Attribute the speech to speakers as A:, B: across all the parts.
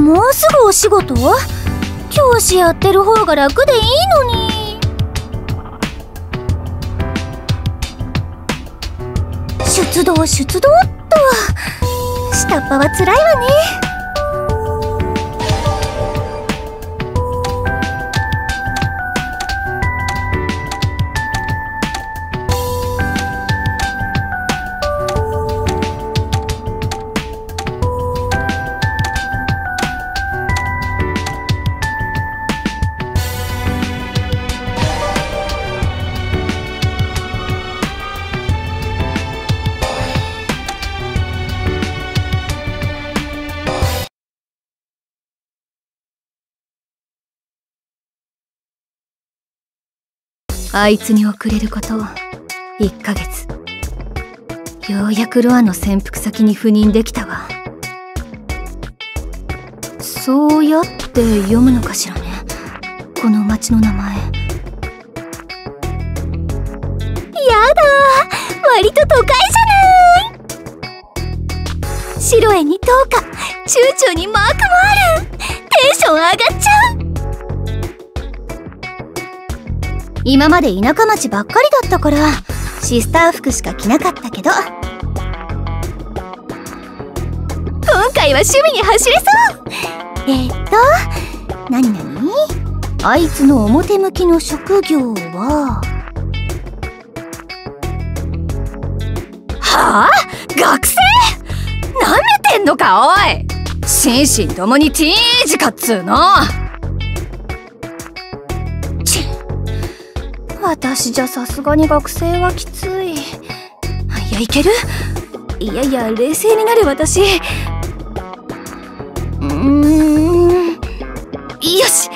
A: もうすぐお仕事？教師やってる方が楽でいいのに。出動出動っと。下っ端はつらいわね。あいつに遅れること1ヶ月。ようやくロアの潜伏先に赴任できたわ。そうやって読むのかしらね。この町の名前。やだ。割と都会じゃない。白絵に灯火チューチューにマークもある。テンション上がっちゃう。今まで田舎町ばっかりだったからシスター服しか着なかったけど。今回は趣味に走れそう。えっとなになにあいつの表向きの職業は？
B: はあ？学生？なめてんのかおい！心身ともにティーンエイジかっつうの。
A: 私じゃさすがに学生はきつい。いやいける？いやいや冷静になる私。うん。よし。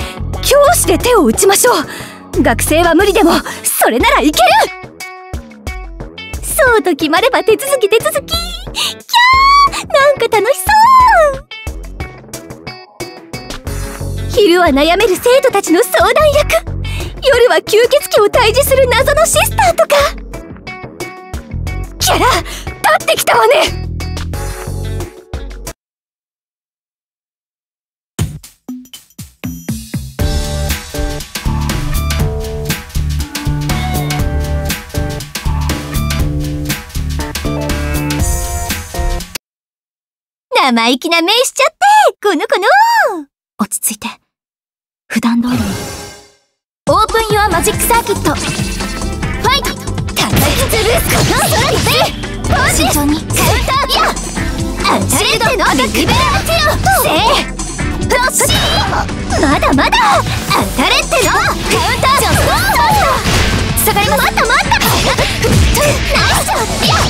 A: 教師で手を打ちましょう。学生は無理でもそれならいける。そうと決まれば手続き手続き。キャー。なんか楽しそう。昼は悩める生徒たちの相談役。夜は吸血鬼を退治する謎のシスターとか。キャラ立ってきたわね。生意気な目しちゃってこの子の。落ち着いて。普段通りに。オープンユアマジックサーキット。ファイト。叩き潰すことそれで慎重にカウンターアンチレードの。リベラティオせーロッシーまだまだアンタレッテの。カウンタージャンプ下がります待った待ったナイスいやい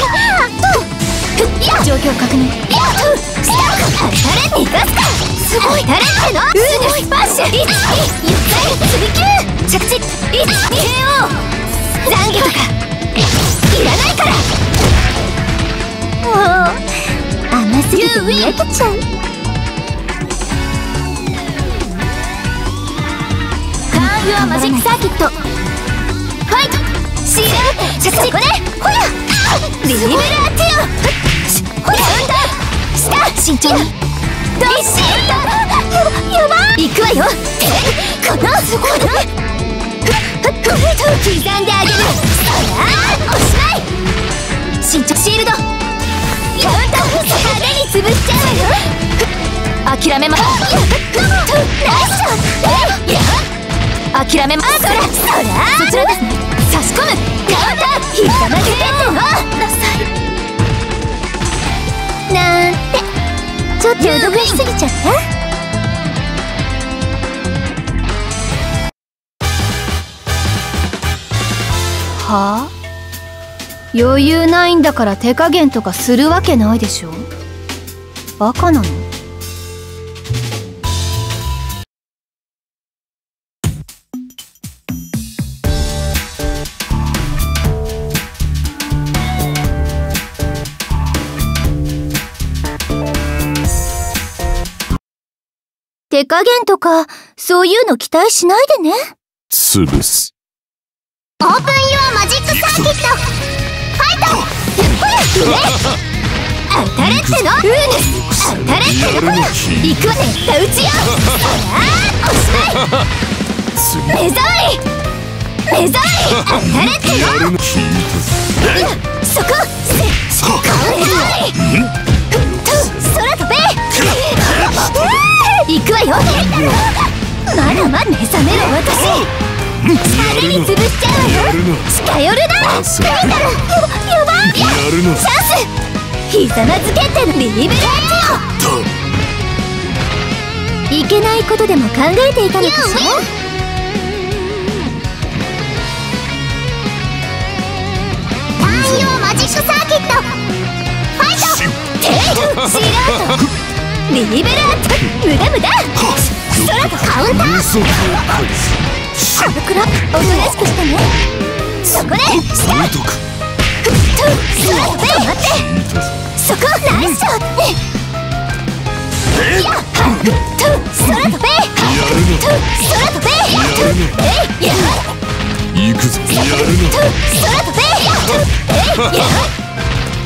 A: や状況確認。スタッアンタレッテ逃がすか？すごい。タレッテのすごいパッシュ1 2着地。1KO 懺悔とか。いらないから。もう甘すぎて見分けちゃうカーンユアマジックサーキット。ファイト。シール。着地。これ。ほらリベラーティオほら下慎重にどうしややばい行くわよえこのすごい。ね刻んであげるおしまい進捗シールドカウンター派手に潰しちゃうわよ諦めます。ナイス諦めますそらそらそちらですね差し込む。カウンターひざまけて。ってのダサいなんて。ちょっと脅かしすぎちゃった？はあ？余裕ないんだから手加減とかするわけないでしょ。バカなの？手加減とか、そういうの期待しないでね。
C: 潰す。
A: オープンユアマジックサーキット。ファイト。当たれっての？うぬ当たれってのほら行くわね。た打ちよああおしまい目障り。目障り当たれっての？そこ。せ顔目障りよまだまだ目覚めろ私に潰しちゃう。わよ近寄るなばいチャンスひざまずけっ。てのリーベルいけないことでも考えていたのかしらマジックサーキットファイトテイルシーラートリーベルアット無駄無駄空とカウンター。あぶくらおとなしくしてね。そこで下と待って。そこナイスショット。や
C: るの
A: 空飛べ。えいや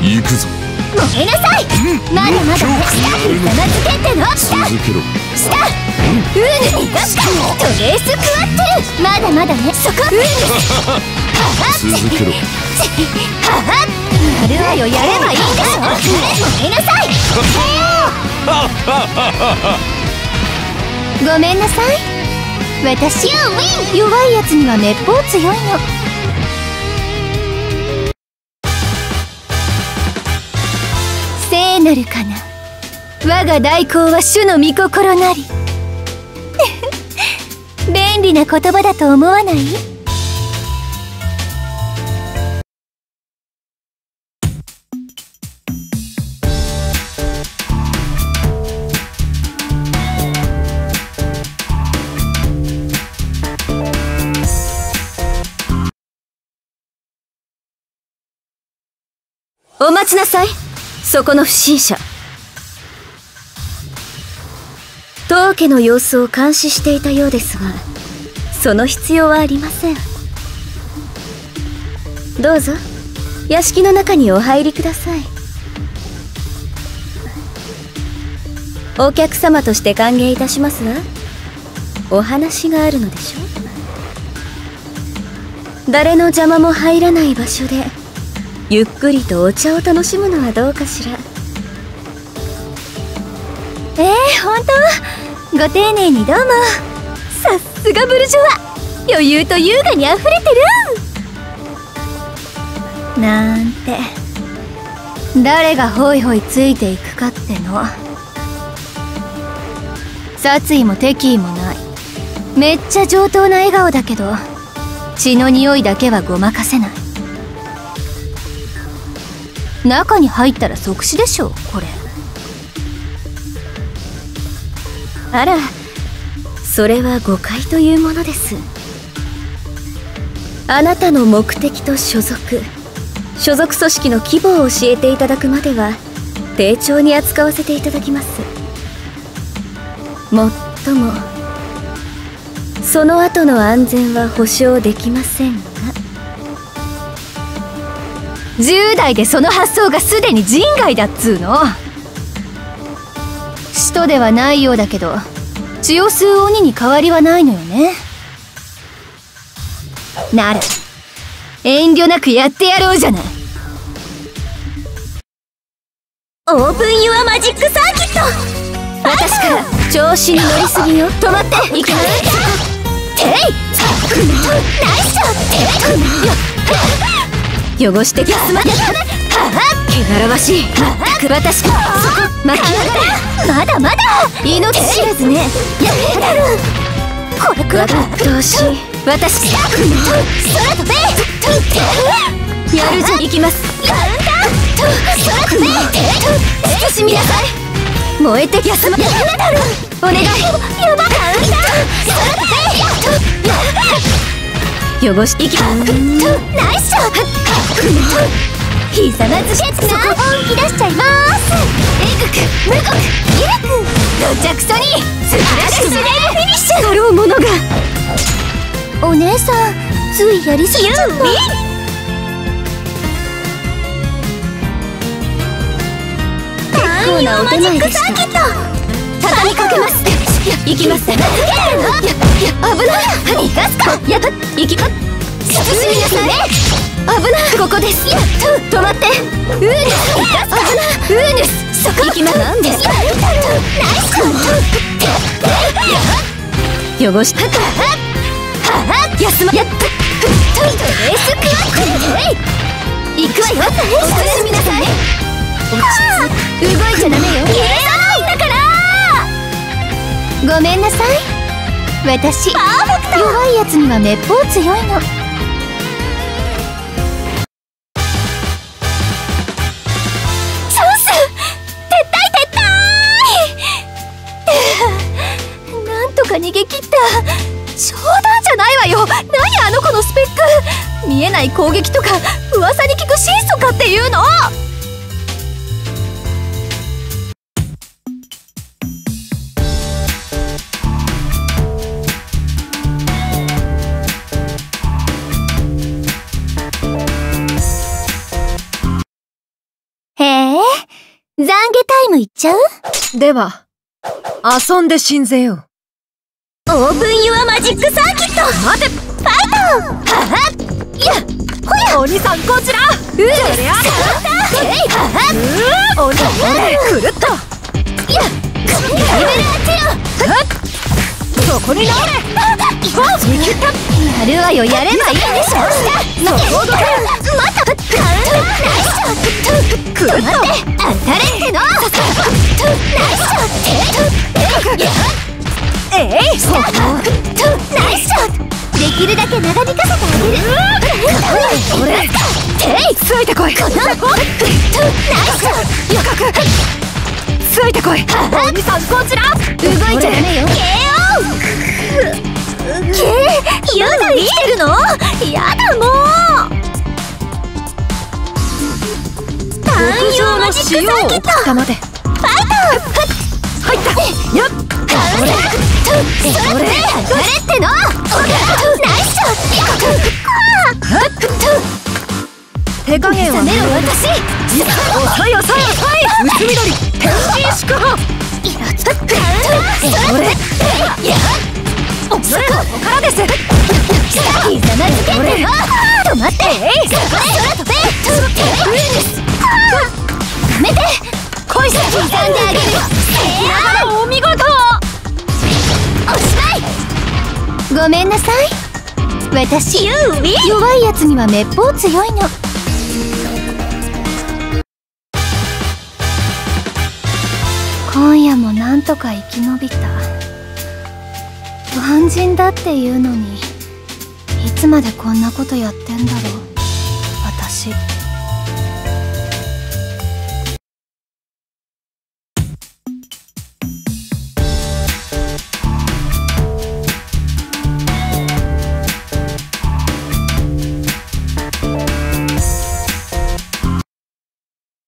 C: 行くぞ
A: 燃えなさいうん。まだまだ下名付けての下
C: 続けろ
A: 下うぬに出したトレース食わってるまだまだねそこうぬははっ
C: 続けろ
A: ははっやるわよやればいいん。でしょ燃えなさいごめん。なさい私弱いやつにはめっぽう強いのなるかな。我が代行は主の御心なり。便利な言葉だと思わない？
B: そこの不審者。当家の様子を監視していたようですがその必要はありません。どうぞ屋敷の中にお入りください。お客様として歓迎いたしますわお話があるのでしょ誰の邪魔も入らない場所でゆっくりとお茶を楽しむのはどうかしら。
A: えー、本当？ご丁寧にどうも。さすがブルジョワ。余裕と優雅にあふれてる。なんて。誰がホイホイついていくかっての。殺意も敵意もない。めっちゃ上等な笑顔だけど血の匂いだけはごまかせない。中に入ったら即死でしょこれ。
B: あらそれは誤解というものです。あなたの目的と所属。所属組織の規模を教えていただくまでは丁重に扱わせていただきます。もっともその後の安全は保証できません。
A: 10代でその発想がすでに人外だっつうの。使徒ではないようだけど血を吸う鬼に変わりはないのよね。なら遠慮なくやってやろうじゃない。オープンユアマジックサーキット。私から調子に乗りすぎよ。止まって。いく。なていナイスショット汚して休まで。はあ汚らわしい。まった。く私そこ巻き上がれまだまだ命知らずねやめだろこれくらい
B: どうし
A: 私空飛べやるじゃん行きますカウンター空飛べ慎みなさい燃えて休まやめだろお願いやばカウンター空飛べ汚し行きますナイスショッ。トひざまずけつな本気出しちゃいますえぐく無国ゆるくどちゃくそにスプラッ。シュスレイフィニッ。シュ
B: かろうものが
A: お姉さんついやりすぎちゃった
B: うなお手前でした畳みかけます行きます危ない逃がすかやっ行きま慎みなさい危ないここです止まってウーヌス危ないウーヌスそこ行きますなんですナイス汚したかはは休まやっとレースクワック行くわよ。お進みなさい動いちゃダメよ消えないんだからごめんなさい。私弱いやつにはめっぽう強いの。チャンス撤退撤退。なんとか逃げ切った。冗談じゃないわよ。何あの子のスペック。見えない攻撃とか噂に聞く心素かっていうのタイムいっちゃう？
D: では、遊んで信ぜよ。う。
A: オープンユアマジックサーキット！
D: 待て。
A: ファイト！ははいやほや！
D: 鬼さんこちら。
A: うるそりゃえいはは
D: 鬼俺くるっと
A: いやリベラーテ
D: そこに直れ
A: ィオやるわよやればいいでしょのボードまたカウントナイスショット
D: っと
A: 当たれってのナイスショット
D: えい
A: トナイスショットできるだけ長引かせてあげる
D: 俺
A: てい
D: ついてこい
A: このナイスショット
D: ついてこい鬼さんこちら。
A: 動いちゃダメよ。KO けやだ生きてるの？やだもう。
D: 極上の塩を送ったまで。
A: ファイト
D: 入った。やっ。
A: って誰ってのナイスショッ
D: 手加減は
A: 私
D: 遅い遅い遅い。薄緑。天神祝賀
A: ごめんなさい私弱いやつにはめっぽう強いのとか生き延びた。肝心だっていうのにいつまでこんなことやってんだろう。私。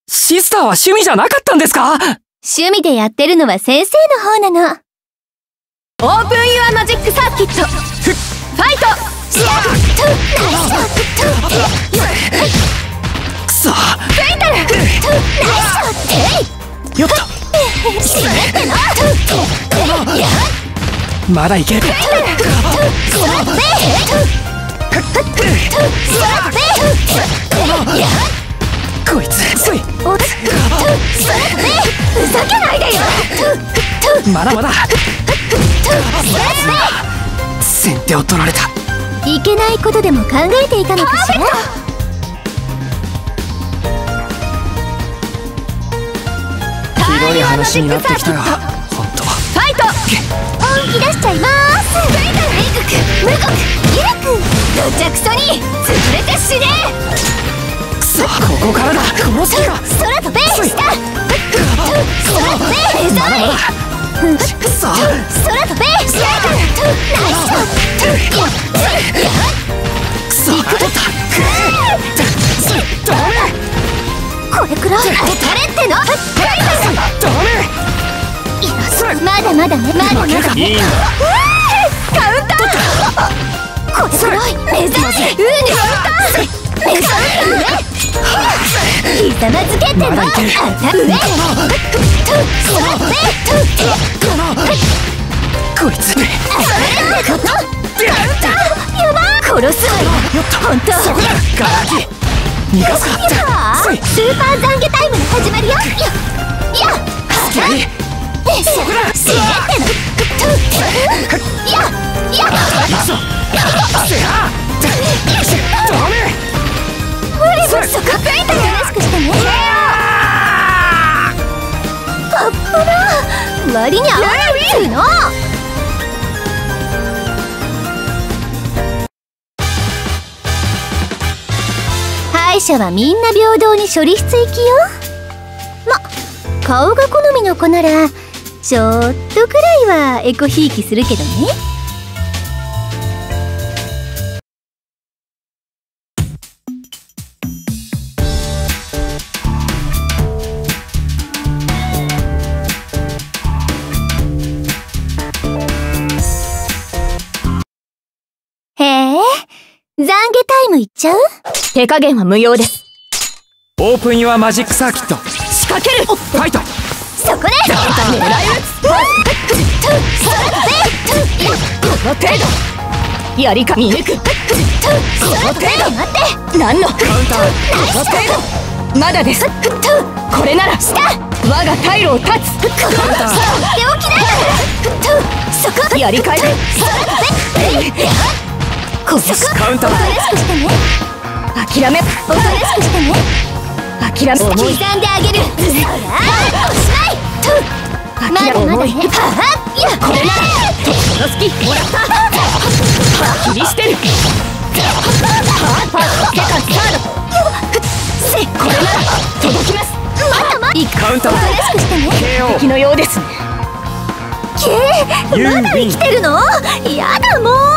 E: シスターは趣味じゃなかったんですか？
A: 趣味でやってるのは先生の方なの。
D: オープンユアマジックサーキットファイト
E: くそよっとまだいけるこいつつい
A: ふざけないでよ
E: まだまだ。先手を取られた。
A: いけないことでも考えていたのかしら？
E: ひどい話になってきたよ。本当は。
D: ファイト。
A: 本気出しちゃいます。無国ゆるくどちゃくそに潰れて死ね
E: くそここからだ。この隙が
A: 空飛べ下。空飛べデザイン
E: くそ
A: 空飛べ下ナイス
E: くそ取ったダメ
A: これくらい当たれっての
E: ダメ
A: いやまだまだね。まだまだカウンター。これくらいウーニカウンターひざまずけっての
E: まだいける
A: あた上と
E: こいつ
A: やば殺すわよ本当
E: そこだガラ空き逃がすかせい
A: スーパー懺悔タイムの始まりよやや
E: つけい
A: そこだ死ねっての割に合わないっつうの。敗者はみんな平等に処理室行きよ。ま顔が好みの子ならちょっとくらいはエコひいきするけどね。ムいっちゃう？
F: 手加減は無用です。
E: オープンユアマジックサーキット。
F: 仕掛ける。
E: ファイト。
A: そこで。
F: 狙い撃つ。この程度。やりか見抜くこの程度。
A: 待って。
F: 何の？こ
E: カウンター。
F: の程度。まだです。これなら。我が退路を断つ。
A: 手置きないそこ
F: やり返せこうし
E: カウンター
A: おとなしくしてね
F: 諦め
A: おとなしくしてね
F: 諦め
A: 刻んであげるそらおしまいとまだまだねはっや
F: これならこの隙もらった。切り捨てるパーセカンドサード
A: せ
F: これなら届きます
A: まだまだいく
E: カウンター
A: おとなしくしてね
F: 敵のようですね
A: けまだ生きてるのやだもう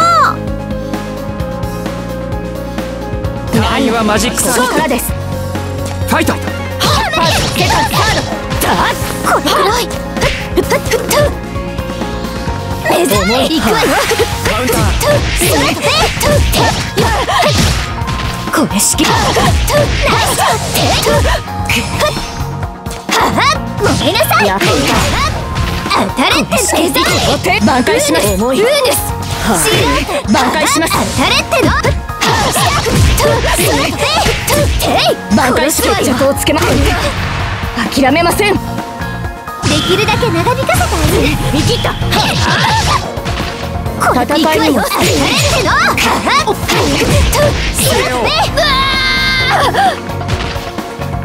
E: ターンユアマジックサー
F: からです
E: トファイト
F: パーセカンドサードダー
A: これくらいふっふっふっふ目覚めいくわよ
E: カウンター
A: それで
F: これ式
A: ナイスははごめんなさい
F: や
A: 当たれって
F: 挽回します
A: ーヌス
F: 挽回します
A: 当たれっての
F: 挽回し決着をつけます諦めません
A: できるだけ長引かせてあげる
F: 見切った
A: これでいくわよ
F: 戦いにも
A: 当たれってのはは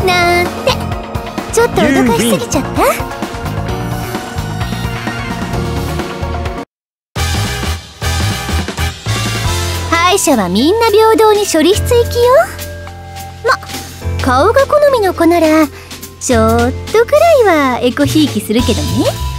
A: なんてちょっと脅かしすぎちゃった害者はみんな平等に処理室行きよ。ま顔が好みの子ならちょっとくらいはエコひいきするけどね。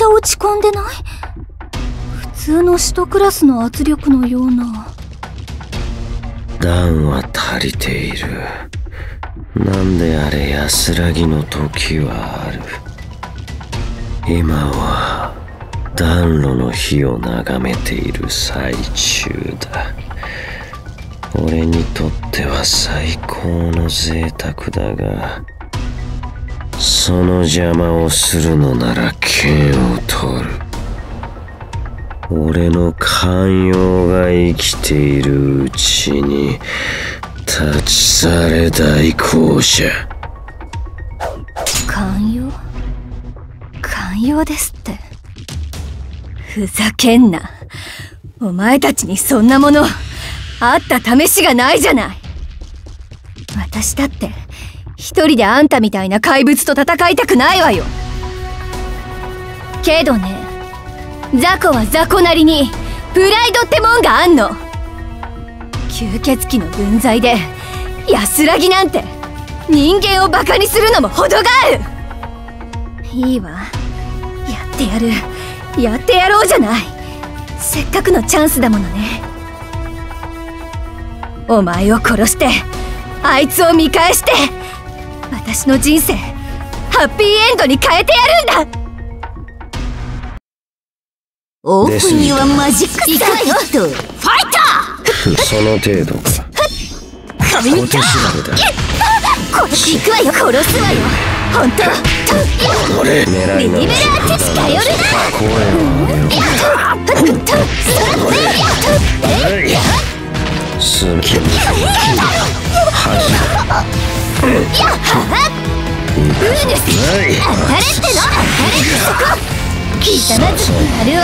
A: ちゃ落ち込んでない？普通の首都クラスの圧力のような。
G: 段は足りている。なんであれ安らぎの時はある。今は暖炉の火を眺めている最中だ。俺にとっては最高の贅沢だがその邪魔をするのなら剣を取る。俺の寛容が生きているうちに立ち去れ大公者。
A: 寛容？寛容ですって。ふざけんな。お前たちにそんなものあった試しがないじゃない。私だって一人であんたみたいな怪物と戦いたくないわよ。けどね雑魚は雑魚なりにプライドってもんがあんの。
F: 吸血鬼の分際で安らぎなんて人間をバカにするのも程がある。いいわ。やってやる。やってやろうじゃない。せっかくのチャンスだものね。お前を殺してあいつを見返して私の人生ハッピーエンドに変えてやるんだ。
A: オープンにはマジックサーキットファイタ
G: その程度か。
A: ー神に
G: 小手調べだ
A: 殺し行くわよ。殺すわよ。本当。
G: 俺狙いの
A: リベラーテ近寄るな
G: 声を上げろはいすきに恥はい
A: 当たれっての当たれってそこ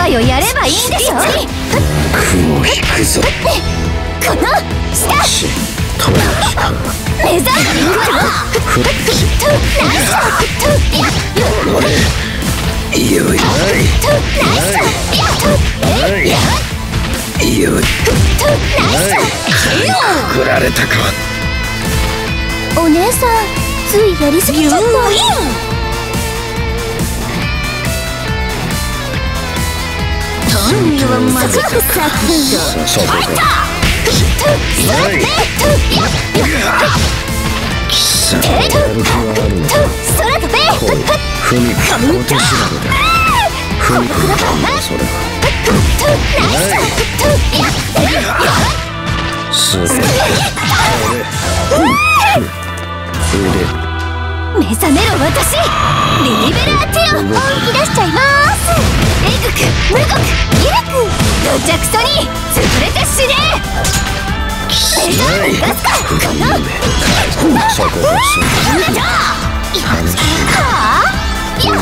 A: よやればいいんでしょ
G: 雲を引くぞ
A: この下
G: 止める時間
A: 目覚めるわ
G: フッ
A: とナイスとや
G: いよいよはいよいよはいくられたか
A: お姉さんついやりすぎちゃった今度はマジックサーキット
G: さそうかはい貴様やる気はあるのかふみ小手調べだふみくんだそれはすべて腕
A: 目覚めろ私。リリベラーテオ本気出しちゃいます。無国イレク。どちゃくそに潰れて死ね。
G: はい
A: ガスかこの。
G: そこです
A: はあいやほ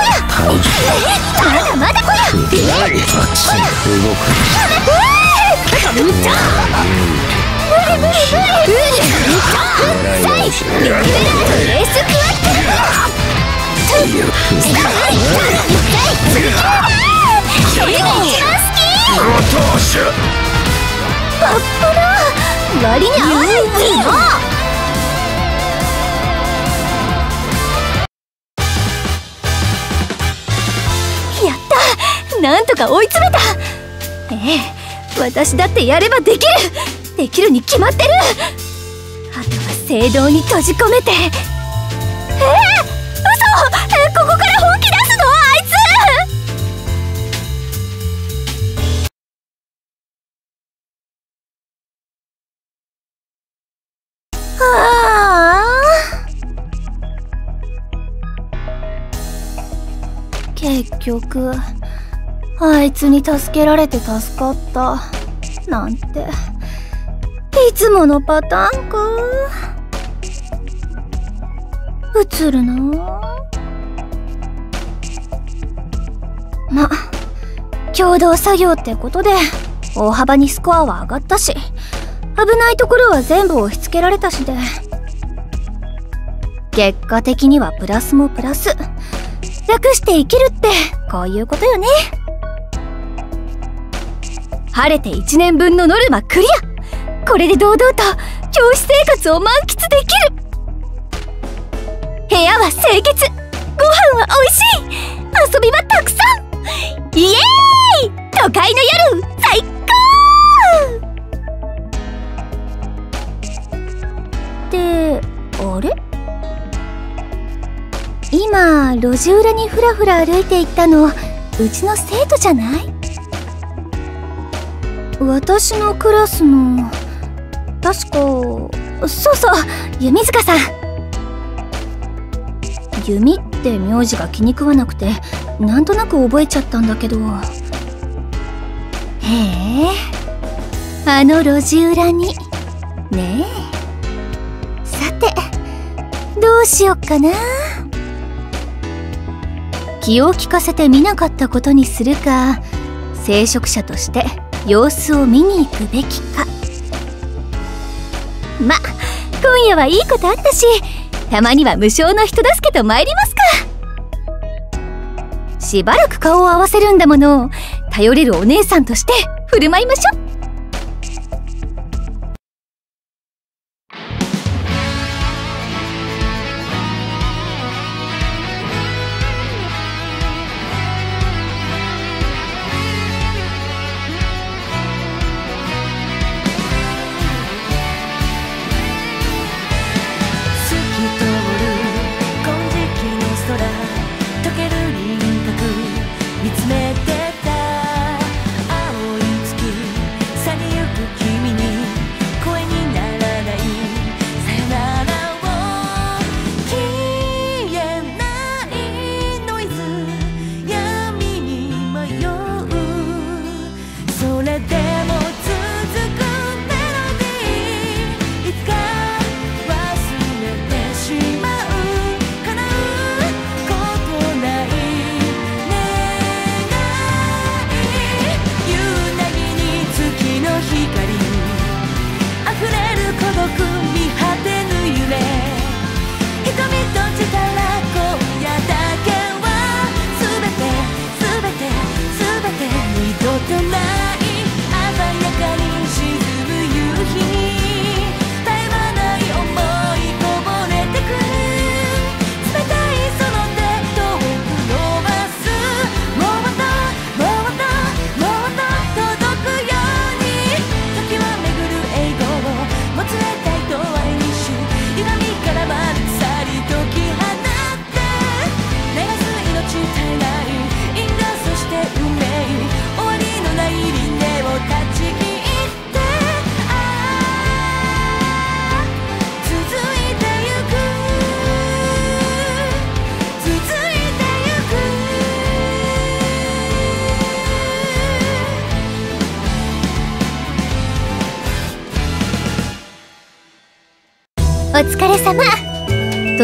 A: や
G: 楽し
A: まだまだこや
G: いはい動く。狙い直しだ
A: レースクワット
G: よ
A: それが一番好き
G: どうしよ
A: パッパラ割に合わないってよ
F: やった。なんとか追い詰めた。ええ。私だってやればできる。できるに決まってる。あとは聖堂に閉じ込めて。ええ嘘！えここから本気出すの？あいつ！
A: ああ結局あいつに助けられて助かった。なんて。いつものパターンか。映るなま共同作業ってことで大幅にスコアは上がったし危ないところは全部押し付けられたしで。結果的にはプラスもプラス。楽して生きるってこういうことよね。
F: 晴れて1年分のノルマクリア。これで堂々と教師生活を満喫できる。部屋は清潔。ご飯は美味しい。遊びはたくさん。イエーイ。都会の夜最高。
A: ってあれ？今路地裏にふらふら歩いていったのうちの生徒じゃない？私のクラスの確かそうそう弓塚さん。弓って名字が気に食わなくてなんとなく覚えちゃったんだけど。へえ。あの路地裏に。ねえ。さてどうしよっかな。気を利かせて見なかったことにするか聖職者として様子を見に行くべきか。ま今夜はいいことあったしたまには無償の人助けと参りますか。しばらく顔を合わせるんだもの頼れるお姉さんとして振る舞いましょう。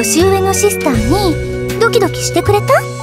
A: 年上のシスターにドキドキしてくれた？